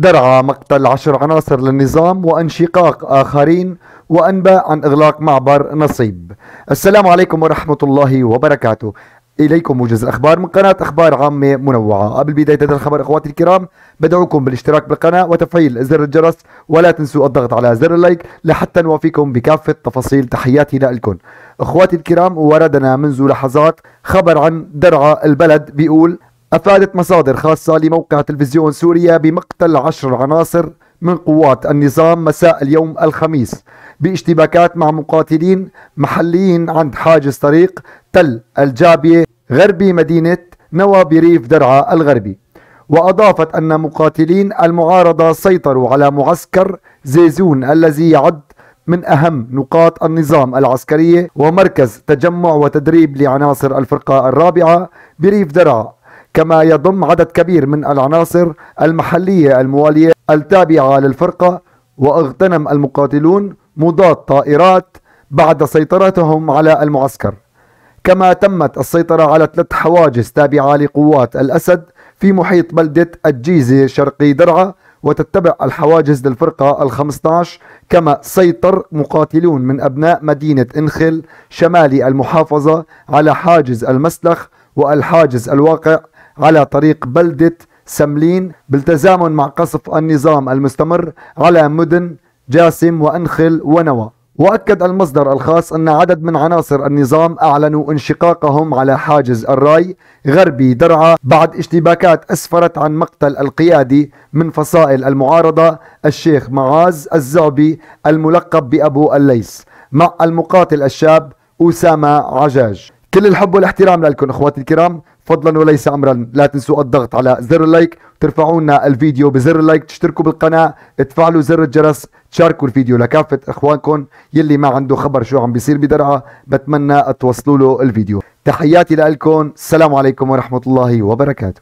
درعا مقتل عشر عناصر للنظام وانشقاق آخرين وأنباء عن إغلاق معبر نصيب. السلام عليكم ورحمة الله وبركاته. إليكم موجز الأخبار من قناة أخبار عامة منوعة. قبل بداية هذا الخبر أخواتي الكرام بدعوكم بالاشتراك بالقناة وتفعيل زر الجرس ولا تنسوا الضغط على زر اللايك لحتى نوافيكم بكافة تفاصيل تحياتي لكم أخواتي الكرام وردنا منذ لحظات خبر عن درعا البلد بيقول أفادت مصادر خاصة لموقع تلفزيون سوريا بمقتل عشر عناصر من قوات النظام مساء اليوم الخميس باشتباكات مع مقاتلين محليين عند حاجز طريق تل الجابية غربي مدينة نوى بريف درعا الغربي. وأضافت أن مقاتلين المعارضة سيطروا على معسكر زيزون الذي يعد من أهم نقاط النظام العسكرية ومركز تجمع وتدريب لعناصر الفرقة الرابعة بريف درعا. كما يضم عدد كبير من العناصر المحلية الموالية التابعة للفرقة واغتنم المقاتلون مضاد طائرات بعد سيطرتهم على المعسكر. كما تمت السيطرة على ثلاث حواجز تابعة لقوات الأسد في محيط بلدة الجيزة شرقي درعا وتتبع الحواجز للفرقة ال15 كما سيطر مقاتلون من أبناء مدينة إنخل شمالي المحافظة على حاجز المسلخ والحاجز الواقع على طريق بلدة سملين بالتزامن مع قصف النظام المستمر على مدن جاسم وأنخل ونوى. وأكد المصدر الخاص أن عدد من عناصر النظام أعلنوا انشقاقهم على حاجز الراي غربي درعا بعد اشتباكات أسفرت عن مقتل القيادي من فصائل المعارضة الشيخ معاذ الزعبي الملقب بأبو الليث مع المقاتل الشاب أسامة عجاج. كل الحب والإحترام لكم أخواتي الكرام. فضلا وليس امرا. لا تنسوا الضغط على زر ال like. ترفعوا لنا الفيديو بزر ال like. تشتركوا بالقناة. تفعلوا زر الجرس. تشاركوا الفيديو لكافة إخوانكم. يلي ما عنده خبر شو عم بيصير بدرعا بتمنى توصلوا له الفيديو. تحياتي لكم السلام عليكم ورحمة الله وبركاته.